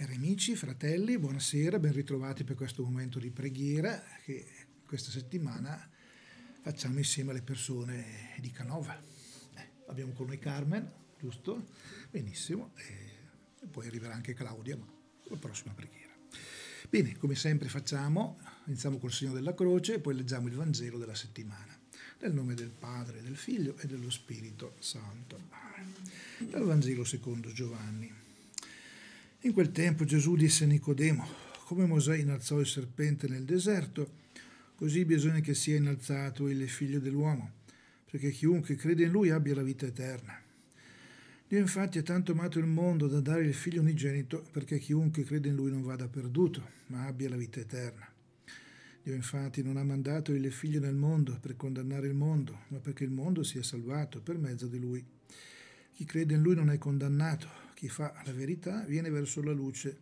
Cari amici, fratelli, buonasera, ben ritrovati per questo momento di preghiera che questa settimana facciamo insieme alle persone di Canova. Eh, abbiamo con noi Carmen, giusto? Benissimo, e poi arriverà anche Claudia, ma la prossima preghiera. Bene, come sempre facciamo, iniziamo col segno della croce e poi leggiamo il Vangelo della settimana. Nel nome del Padre, del Figlio e dello Spirito Santo. Dal Vangelo secondo Giovanni. In quel tempo Gesù disse a Nicodemo, come Mosè innalzò il serpente nel deserto, così bisogna che sia innalzato il figlio dell'uomo, perché chiunque crede in lui abbia la vita eterna. Dio infatti ha tanto amato il mondo da dare il figlio unigenito, perché chiunque crede in lui non vada perduto, ma abbia la vita eterna. Dio infatti non ha mandato il figlio nel mondo per condannare il mondo, ma perché il mondo sia salvato per mezzo di lui. Chi crede in lui non è condannato, chi fa la verità viene verso la luce,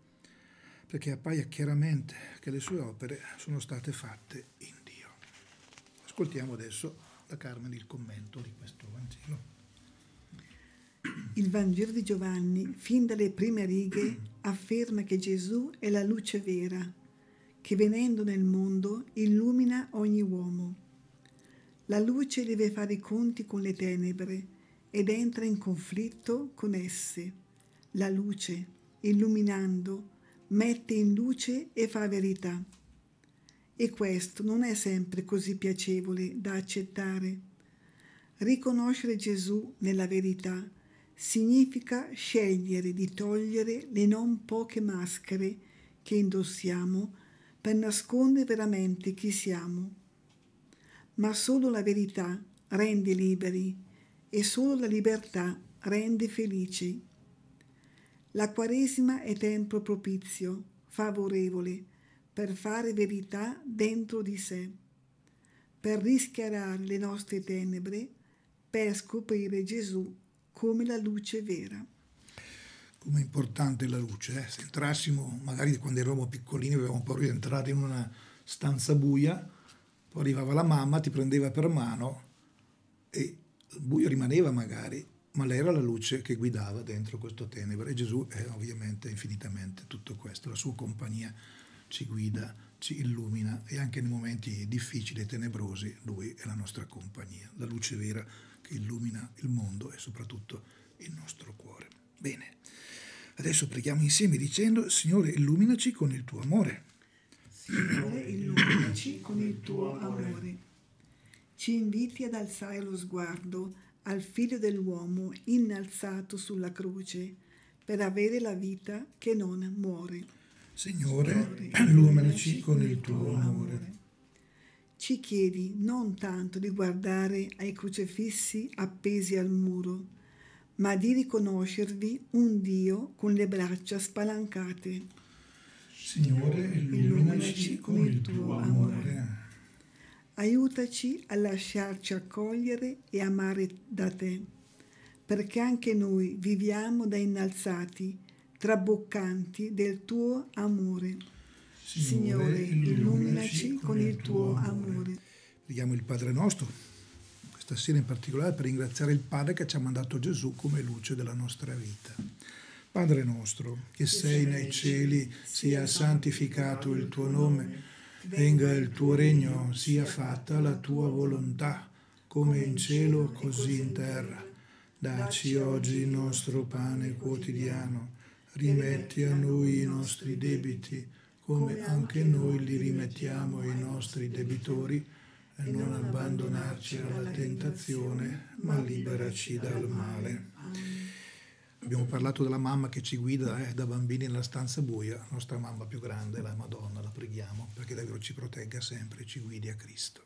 perché appaia chiaramente che le sue opere sono state fatte in Dio. Ascoltiamo adesso da Carmen il commento di questo Vangelo. Il Vangelo di Giovanni, fin dalle prime righe, afferma che Gesù è la luce vera, che venendo nel mondo illumina ogni uomo. La luce deve fare i conti con le tenebre ed entra in conflitto con esse la luce, illuminando, mette in luce e fa verità. E questo non è sempre così piacevole da accettare. Riconoscere Gesù nella verità significa scegliere di togliere le non poche maschere che indossiamo per nascondere veramente chi siamo. Ma solo la verità rende liberi e solo la libertà rende felici. La Quaresima è tempo propizio, favorevole, per fare verità dentro di sé, per rischiarare le nostre tenebre, per scoprire Gesù come la luce vera. Come è importante la luce, eh? se entrassimo, magari quando eravamo piccolini avevamo paura di entrare in una stanza buia, poi arrivava la mamma, ti prendeva per mano e il buio rimaneva magari, ma lei era la luce che guidava dentro questo tenebre e Gesù è ovviamente infinitamente tutto questo, la sua compagnia ci guida, ci illumina e anche nei momenti difficili e tenebrosi lui è la nostra compagnia, la luce vera che illumina il mondo e soprattutto il nostro cuore. Bene, adesso preghiamo insieme dicendo Signore illuminaci con il tuo amore. Signore illuminaci con il tuo amore. Ci inviti ad alzare lo sguardo al figlio dell'uomo innalzato sulla croce per avere la vita che non muore. Signore, illuminaci con il tuo amore. Ci chiedi non tanto di guardare ai crocefissi appesi al muro, ma di riconoscervi un Dio con le braccia spalancate. Signore, illuminaci con il tuo amore. Aiutaci a lasciarci accogliere e amare da te, perché anche noi viviamo da innalzati, traboccanti del tuo amore. Signore, illuminaci con il tuo amore. Preghiamo il Padre nostro, questa sera in particolare per ringraziare il Padre che ci ha mandato Gesù come luce della nostra vita. Padre nostro, che sei nei cieli, sia santificato il tuo nome venga il tuo regno, sia fatta la tua volontà, come in cielo così in terra. Dacci oggi il nostro pane quotidiano, rimetti a noi i nostri debiti, come anche noi li rimettiamo ai nostri debitori, e non abbandonarci alla tentazione, ma liberaci dal male. Abbiamo parlato della mamma che ci guida eh, da bambini nella stanza buia, nostra mamma più grande, la Madonna, davvero ci protegga sempre e ci guidi a Cristo.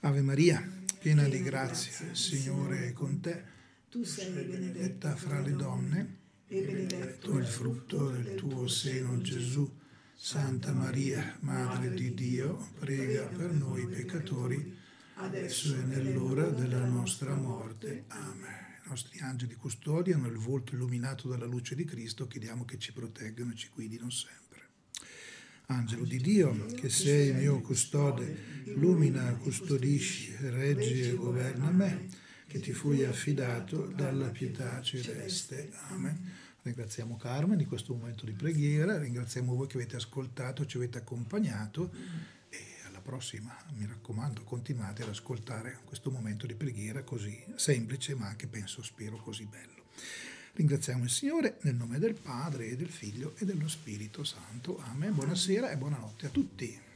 Ave Maria, piena di grazia, il Signore è con te. Tu sei benedetta fra le donne e benedetto il frutto del tuo seno, Gesù. Santa Maria, Madre di Dio, prega per noi peccatori, adesso e nell'ora della nostra morte. Amen nostri angeli custodiano il volto illuminato dalla luce di Cristo, chiediamo che ci proteggano e ci guidino sempre. Angelo di Dio, che sei mio custode, illumina, custodisci, reggi e governa me, che ti fui affidato dalla pietà celeste. Amen. Ringraziamo Carmen di questo momento di preghiera, ringraziamo voi che avete ascoltato, ci avete accompagnato e alla prossima, mi raccomando, continuate ad ascoltare questo momento di preghiera così semplice ma anche penso, spero, così bello. Ringraziamo il Signore nel nome del Padre e del Figlio e dello Spirito Santo. Amen. Buonasera e buonanotte a tutti.